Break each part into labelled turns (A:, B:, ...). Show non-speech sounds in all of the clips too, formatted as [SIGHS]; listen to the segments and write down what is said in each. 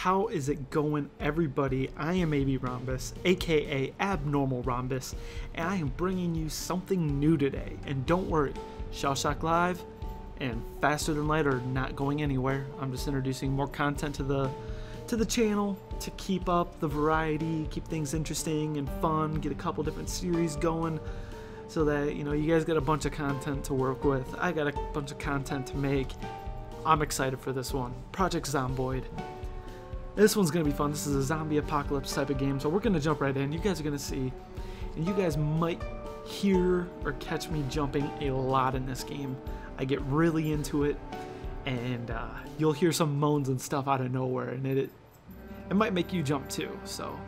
A: How is it going, everybody? I am AB Rhombus, aka Abnormal Rhombus, and I am bringing you something new today. And don't worry, Shell Shock Live and Faster Than Light are not going anywhere. I'm just introducing more content to the to the channel to keep up the variety, keep things interesting and fun, get a couple different series going so that you know you guys got a bunch of content to work with. I got a bunch of content to make. I'm excited for this one. Project Zomboid. This one's gonna be fun. This is a zombie apocalypse type of game, so we're gonna jump right in. You guys are gonna see, and you guys might hear or catch me jumping a lot in this game. I get really into it, and uh, you'll hear some moans and stuff out of nowhere, and it it might make you jump too. So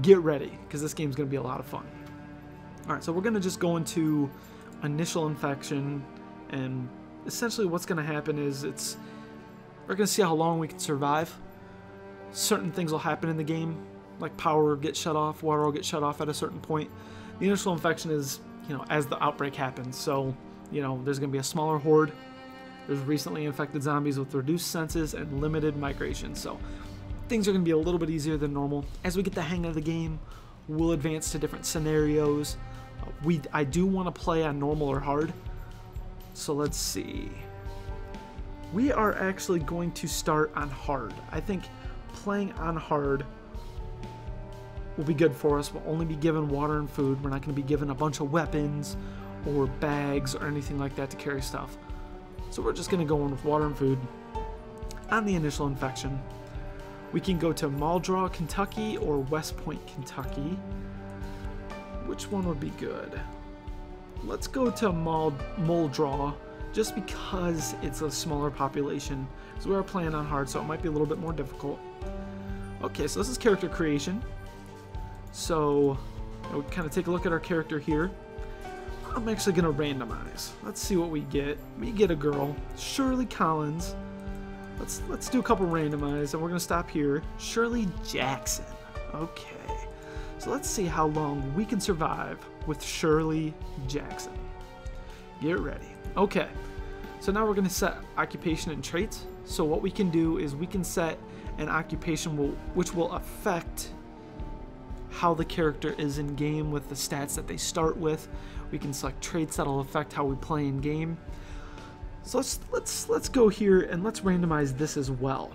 A: get ready, because this game's gonna be a lot of fun. All right, so we're gonna just go into initial infection, and essentially what's gonna happen is it's we're gonna see how long we can survive certain things will happen in the game, like power will get shut off, water will get shut off at a certain point. The initial infection is, you know, as the outbreak happens. So, you know, there's going to be a smaller horde. There's recently infected zombies with reduced senses and limited migration. So, things are going to be a little bit easier than normal. As we get the hang of the game, we'll advance to different scenarios. Uh, we I do want to play on normal or hard. So, let's see. We are actually going to start on hard. I think playing on hard will be good for us. We'll only be given water and food. We're not going to be given a bunch of weapons or bags or anything like that to carry stuff. So we're just going to go in with water and food on the initial infection. We can go to Muldraugh, Kentucky or West Point, Kentucky. Which one would be good? Let's go to Mul Muldraugh just because it's a smaller population. So we are playing on hard, so it might be a little bit more difficult. Okay, so this is character creation. So we kind of take a look at our character here. I'm actually going to randomize. Let's see what we get. We get a girl, Shirley Collins. Let's let's do a couple randomize, and we're going to stop here. Shirley Jackson. Okay. So let's see how long we can survive with Shirley Jackson. Get ready. Okay. So now we're going to set occupation and traits. So what we can do is we can set an occupation will, which will affect how the character is in game with the stats that they start with. We can select traits that'll affect how we play in game. So let's let's let's go here and let's randomize this as well.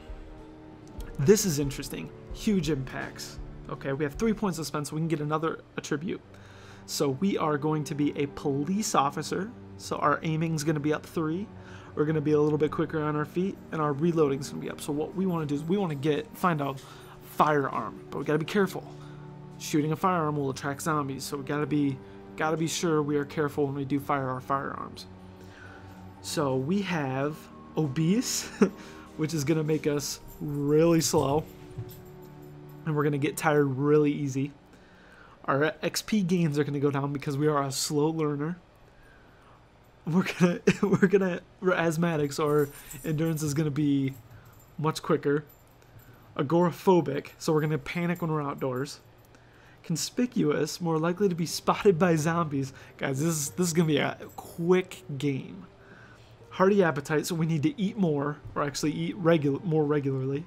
A: This is interesting. Huge impacts. Okay, we have three points to spend, so we can get another attribute. So we are going to be a police officer. So our aiming is going to be up three we're going to be a little bit quicker on our feet, and our reloading is going to be up. So what we want to do is we want to get find a firearm, but we got to be careful. Shooting a firearm will attract zombies, so we got to be got to be sure we are careful when we do fire our firearms. So we have obese, [LAUGHS] which is going to make us really slow, and we're going to get tired really easy. Our XP gains are going to go down because we are a slow learner we're gonna [LAUGHS] we're gonna we're asthmatics our endurance is gonna be much quicker. Agoraphobic so we're gonna panic when we're outdoors. Conspicuous more likely to be [LAUGHS] spotted by zombies. Guys this is this is gonna be a quick game. Hearty appetite so we need to eat more or actually eat regular more regularly.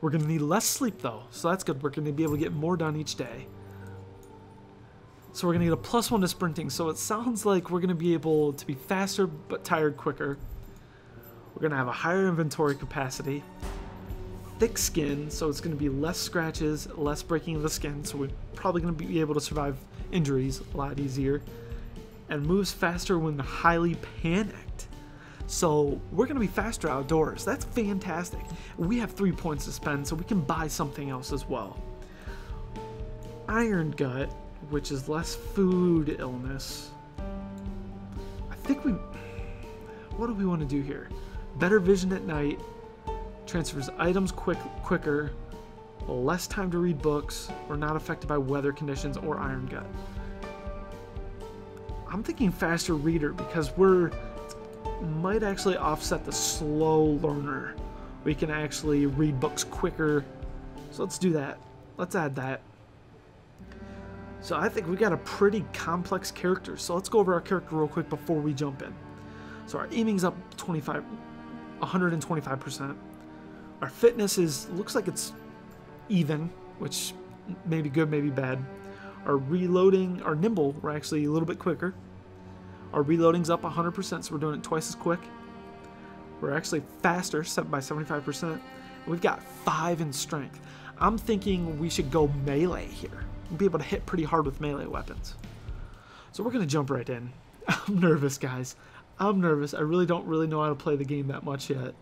A: We're gonna need less sleep though so that's good. We're gonna be able to get more done each day so we're going to get a plus one to sprinting. So it sounds like we're going to be able to be faster but tired quicker. We're going to have a higher inventory capacity. Thick skin, so it's going to be less scratches, less breaking of the skin. So we're probably going to be able to survive injuries a lot easier. And moves faster when highly panicked. So we're going to be faster outdoors. That's fantastic. We have three points to spend, so we can buy something else as well. Iron Gut which is less food illness. I think we. What do we want to do here? Better vision at night, transfers items quick quicker, less time to read books, or not affected by weather conditions or iron gut. I'm thinking faster reader because we're might actually offset the slow learner. We can actually read books quicker. So let's do that. Let's add that. So I think we got a pretty complex character. So let's go over our character real quick before we jump in. So our aiming's up 25, 125%. Our fitness is looks like it's even, which may be good, maybe bad. Our reloading, our nimble, we're actually a little bit quicker. Our reloading's up 100%, so we're doing it twice as quick. We're actually faster by 75%. We've got 5 in strength. I'm thinking we should go melee here. Be able to hit pretty hard with melee weapons. So we're going to jump right in. [LAUGHS] I'm nervous, guys. I'm nervous. I really don't really know how to play the game that much yet.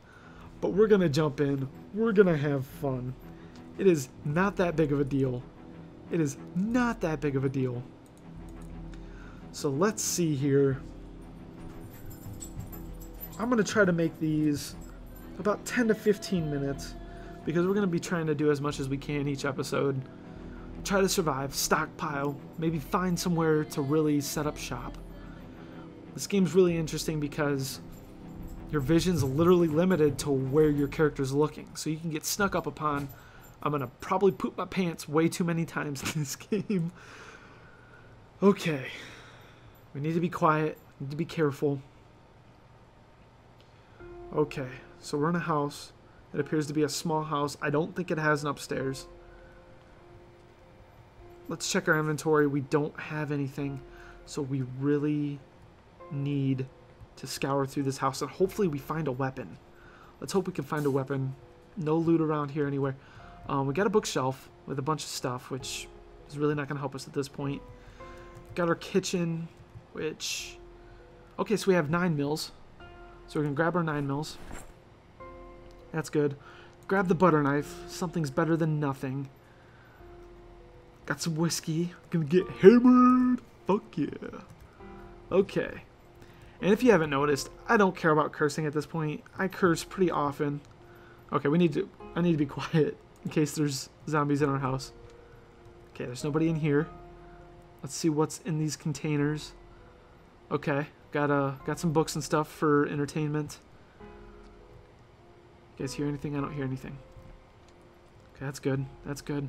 A: But we're going to jump in. We're going to have fun. It is not that big of a deal. It is not that big of a deal. So let's see here. I'm going to try to make these about 10 to 15 minutes because we're going to be trying to do as much as we can each episode. Try to survive, stockpile, maybe find somewhere to really set up shop. This game's really interesting because your vision's literally limited to where your character's looking. So you can get snuck up upon. I'm going to probably poop my pants way too many times in this [LAUGHS] game. Okay. We need to be quiet, need to be careful. Okay, so we're in a house. It appears to be a small house. I don't think it has an upstairs. Let's check our inventory. We don't have anything, so we really need to scour through this house, and hopefully we find a weapon. Let's hope we can find a weapon. No loot around here anywhere. Um, we got a bookshelf with a bunch of stuff, which is really not going to help us at this point. Got our kitchen, which... Okay, so we have nine mils. So we're going to grab our 9 mils. That's good. Grab the butter knife. Something's better than nothing. Got some whiskey. Gonna get hammered. Fuck yeah. Okay. And if you haven't noticed, I don't care about cursing at this point. I curse pretty often. Okay, we need to... I need to be [LAUGHS] quiet in case there's zombies in our house. Okay, there's nobody in here. Let's see what's in these containers. Okay. Got uh, got some books and stuff for entertainment. You guys hear anything? I don't hear anything. Okay, that's good. That's good.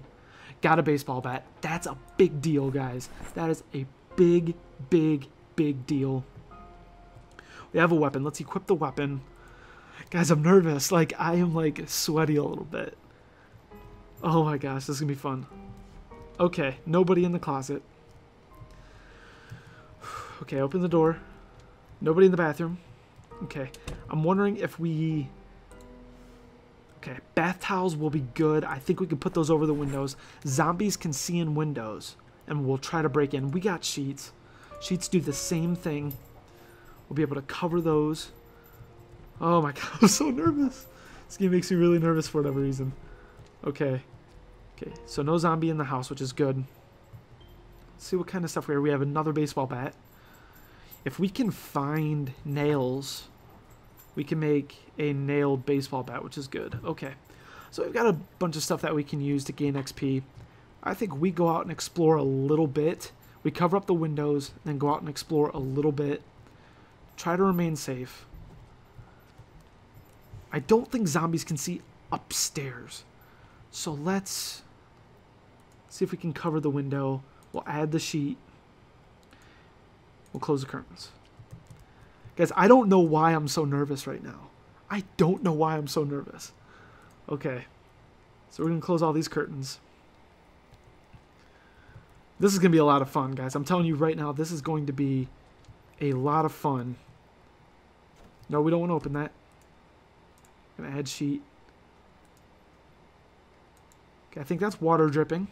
A: Got a baseball bat. That's a big deal, guys. That is a big, big, big deal. We have a weapon. Let's equip the weapon. Guys, I'm nervous. Like, I am, like, sweaty a little bit. Oh my gosh, this is to be fun. Okay, nobody in the closet. [SIGHS] Okay, open the door. Nobody in the bathroom. Okay. I'm wondering if we... Okay, bath towels will be good. I think we can put those over the windows. Zombies can see in windows, and we'll try to break in. We got sheets. Sheets do the same thing. We'll be able to cover those. Oh my [LAUGHS] god, I'm so nervous. This game makes me really nervous for whatever reason. Okay. Okay, so no zombie in the house, which is good. Let's see what kind of stuff we have. We have another baseball bat. If we can find nails, we can make a nailed baseball bat, which is good. Okay. So we've got a bunch of stuff that we can use to gain XP. I think we go out and explore a little bit. We cover up the windows, then go out and explore a little bit. Try to remain safe. I don't think zombies can see upstairs. So let's see if we can cover the window. We'll add the sheet. We'll close the curtains. Guys, I don't know why I'm so nervous right now. I don't know why I'm so nervous. Okay. So we're going to close all these curtains. This is going to be a lot of fun, guys. I'm telling you right now, this is going to be a lot of fun. No, we don't want to open that. Gonna add sheet. Okay, I think that's water dripping.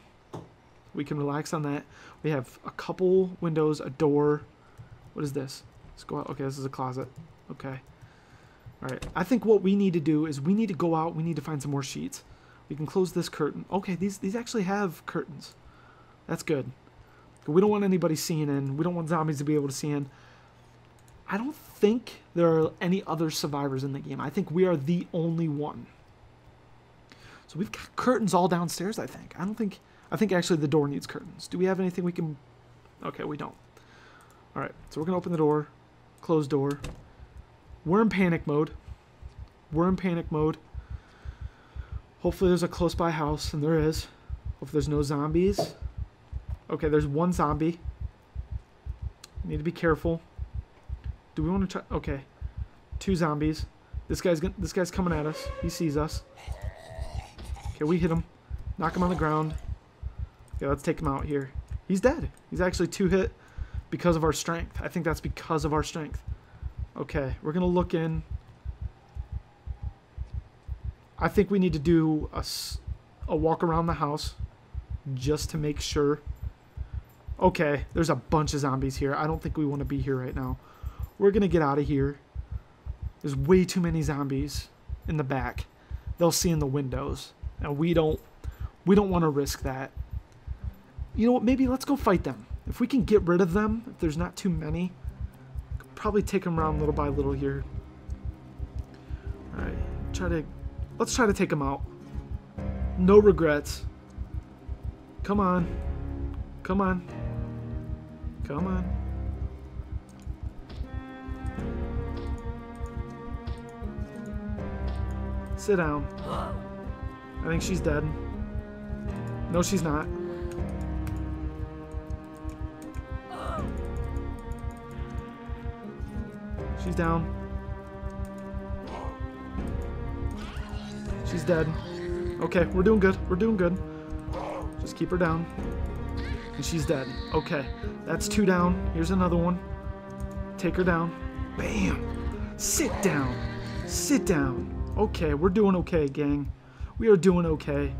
A: We can relax on that. We have a couple windows, a door, what is this? Let's go out. Okay, this is a closet. Okay. All right. I think what we need to do is we need to go out. We need to find some more sheets. We can close this curtain. Okay, these these actually have curtains. That's good. We don't want anybody seeing in. We don't want zombies to be able to see in. I don't think there are any other survivors in the game. I think we are the only one. So we've got curtains all downstairs, I think. I don't think... I think actually the door needs curtains. Do we have anything we can... Okay, we don't. Alright, so we're going to open the door. Close door. We're in panic mode. We're in panic mode. Hopefully there's a close by house, and there is. Hopefully there's no zombies. Okay, there's one zombie. Need to be careful. Do we want to try? Okay, two zombies. This guy's this guy's coming at us. He sees us. Okay, we hit him. Knock him on the ground. Okay, let's take him out here. He's dead. He's actually two hit because of our strength. I think that's because of our strength. Okay, we're going to look in. I think we need to do a, a walk around the house just to make sure. Okay, there's a bunch of zombies here. I don't think we want to be here right now. We're going to get out of here. There's way too many zombies in the back. They'll see in the windows. And we don't we don't want to risk that. You know what? Maybe let's go fight them. If we can get rid of them, if there's not too many, probably take them around little by little here. All right, try to let's try to take them out. No regrets. Come on. Come on. Come on. Sit down. I think she's dead. No, she's not. She's down. She's dead. Okay, we're doing good. We're doing good. Just keep her down. And she's dead. Okay, that's two down. Here's another one. Take her down. Bam! Sit down. Sit down. Okay, we're doing okay, gang. We are doing okay.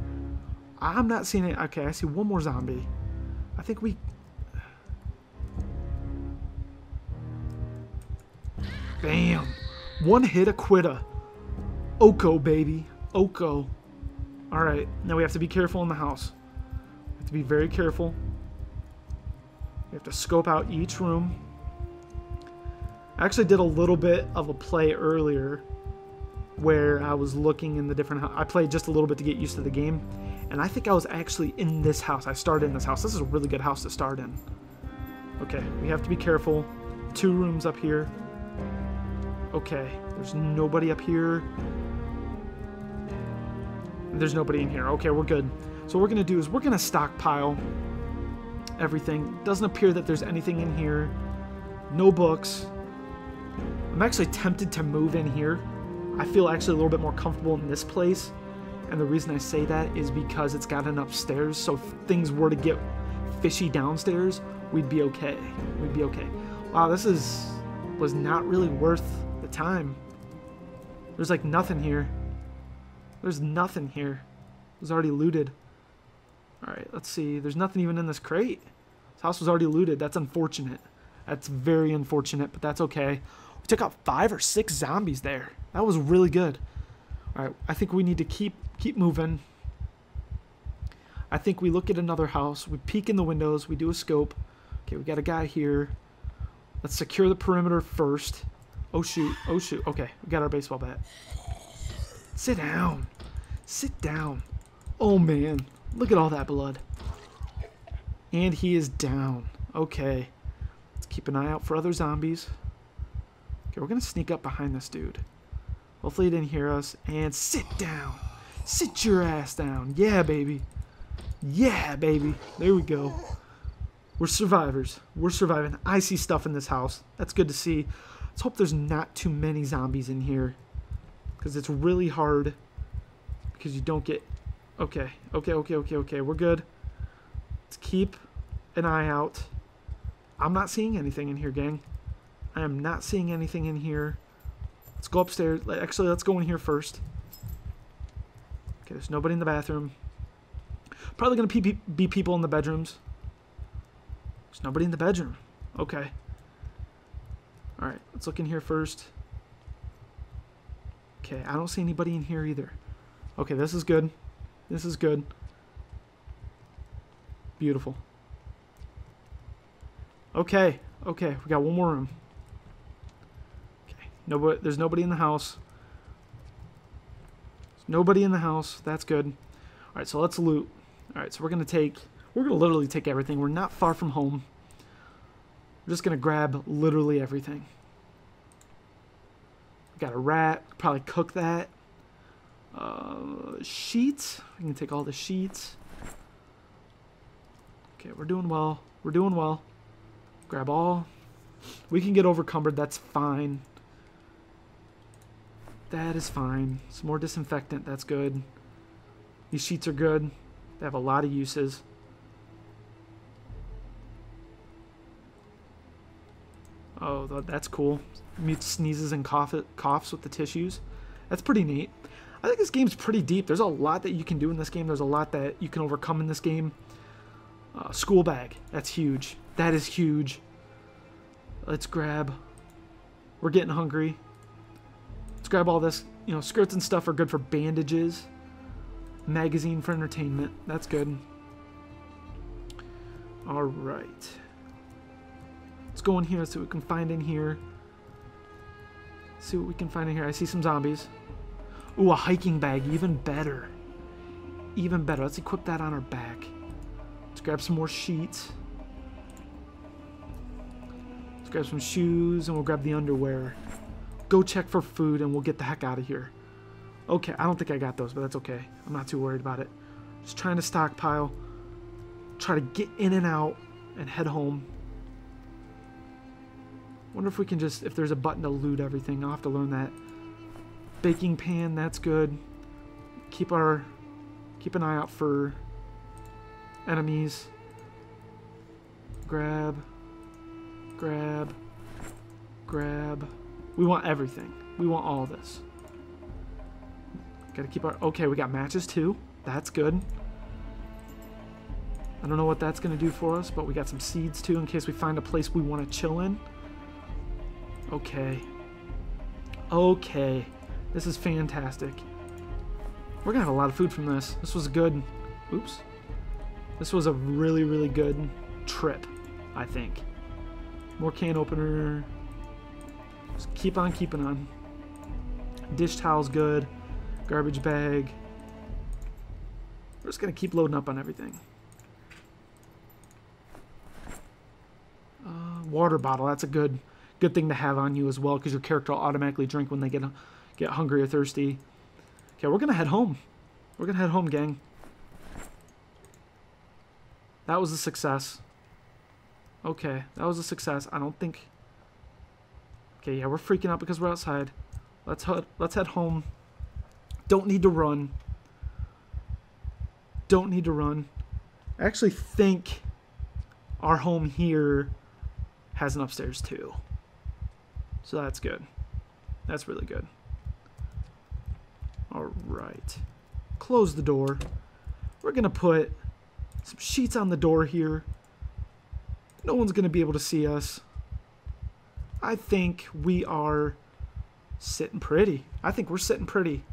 A: I'm not seeing it. Okay, I see one more zombie. I think we... Bam. One hit a quitta. Oko, baby. Oko. Alright, now we have to be careful in the house. We have to be very careful. We have to scope out each room. I actually did a little bit of a play earlier where I was looking in the different. I played just a little bit to get used to the game, and I think I was actually in this house. I started in this house. This is a really good house to start in. Okay, we have to be careful. Two rooms up here. Okay, there's nobody up here. There's nobody in here. Okay, we're good. So what we're going to do is we're going to stockpile everything. Doesn't appear that there's anything in here. No books. I'm actually tempted to move in here I feel actually a little bit more comfortable in this place. And the reason I say that is because it's got an upstairs, so if things were to get fishy downstairs, we'd be okay. We'd be okay. Wow, this is was not really worth time. There's like nothing here. There's nothing here. It was already looted. Alright, let's see. There's nothing even in this crate. This house was already looted. That's unfortunate. That's very unfortunate, but that's okay. We took out five or six zombies there. That was really good. All right, I think we need to keep keep moving. I think we look at another house. We peek in the windows. We do a scope. Okay, we got a guy here. Let's secure the perimeter first. Oh shoot! Oh shoot! Okay, we got our baseball bat. Sit down. Sit down. Oh man, look at all that blood. And he is down. Okay. Let's keep an eye out for other zombies. Okay, we're gonna sneak up behind this dude. Hopefully he didn't hear us. And sit down. Sit your ass down. Yeah, baby. Yeah, baby. There we go. We're survivors. We're surviving. I see stuff in this house. That's good to see. Let's hope there's not too many zombies in here. Because it's really hard. Because you don't get... Okay. Okay, okay, okay, okay. We're good. Let's keep an eye out. I'm not seeing anything in here, gang. I am not seeing anything in here. Let's go upstairs. Actually, let's go in here first. Okay, there's nobody in the bathroom. Probably going to be people in the bedrooms. There's nobody in the bedroom. Okay. Alright, let's look in here first. Okay, I don't see anybody in here either. Okay, this is good. This is good. Beautiful. Okay, okay, we got one more room. Okay, nobody, there's nobody in the house. There's nobody in the house. That's good. All right, so let's loot. All right, so we're gonna take, we're gonna literally take everything. We're not far from home. We're just gonna grab literally everything. Got a rat. Probably cook that. Uh, sheets. We can take all the sheets. Okay, we're doing well. We're doing well. Grab all. We can get overcumbered. That's fine. That is fine. Some more disinfectant, that's good. These sheets are good. They have a lot of uses. Oh, that's cool. Mute sneezes and cough coughs with the tissues. That's pretty neat. I think this game's pretty deep. There's a lot that you can do in this game. There's a lot that you can overcome in this game. Uh, school bag. That's huge. That is huge. Let's grab. We're getting hungry. Let's grab all this. You know, skirts and stuff are good for bandages. Magazine for entertainment. That's good. All right. Let's go in here, see what we can find in here. See what we can find in here. I see some zombies. Ooh, a hiking bag. Even better. Even better. Let's equip that on our back. Let's grab some more sheets. Let's grab some shoes and we'll grab the underwear. Go check for food and we'll get the heck out of here. Okay, I don't think I got those, but that's okay. I'm not too worried about it. Just trying to stockpile. Try to get in and out and head home. Wonder if we can just, if there's a button to loot everything. I'll have to learn that. Baking pan, that's good. Keep our, keep an eye out for enemies. Grab, grab, grab. We want everything. We want all this. Gotta keep our... Okay, we got matches too. That's good. I don't know what that's going to do for us, but we got some seeds too in case we find a place we want to chill in. Okay. Okay. This is fantastic. We're to have a lot of food from this. This was good. Oops. This was a really, really good trip, I think. More can opener. Just keep on keeping on. Dish towel's good. Garbage bag. We're just to keep loading up on everything. Uh, water bottle. That's a good good thing to have on you as well because your character will automatically drink when they get get hungry or thirsty. Okay, we're to head home. We're to head home, gang. That was a success. Okay, that was a success. I don't think... Okay, yeah, we're freaking out because we're outside. Let's head, let's head home. Don't need to run. Don't need to run. I actually think our home here has an upstairs too. So that's good. That's really good. All right. Close the door. We're going to put some sheets on the door here. No one's going to be able to see us. I think we are sitting pretty. I think we're sitting pretty.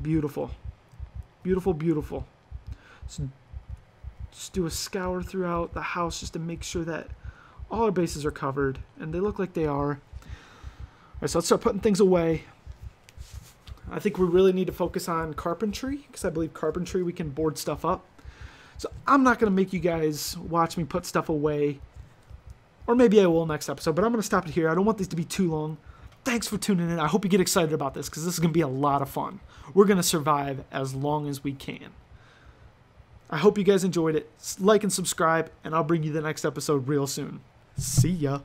A: Beautiful. Beautiful, beautiful. So just do a scour throughout the house just to make sure that all our bases are covered. And they look like they are. All right, so let's start putting things away. I think we really need to focus on carpentry because I believe carpentry we can board stuff up. So I'm not going to make you guys watch me put stuff away. Or maybe I will next episode, but I'm going to stop it here. I don't want this to be too long. Thanks for tuning in. I hope you get excited about this because this is going to be a lot of fun. We're going to survive as long as we can. I hope you guys enjoyed it. Like and subscribe, and I'll bring you the next episode real soon. See ya.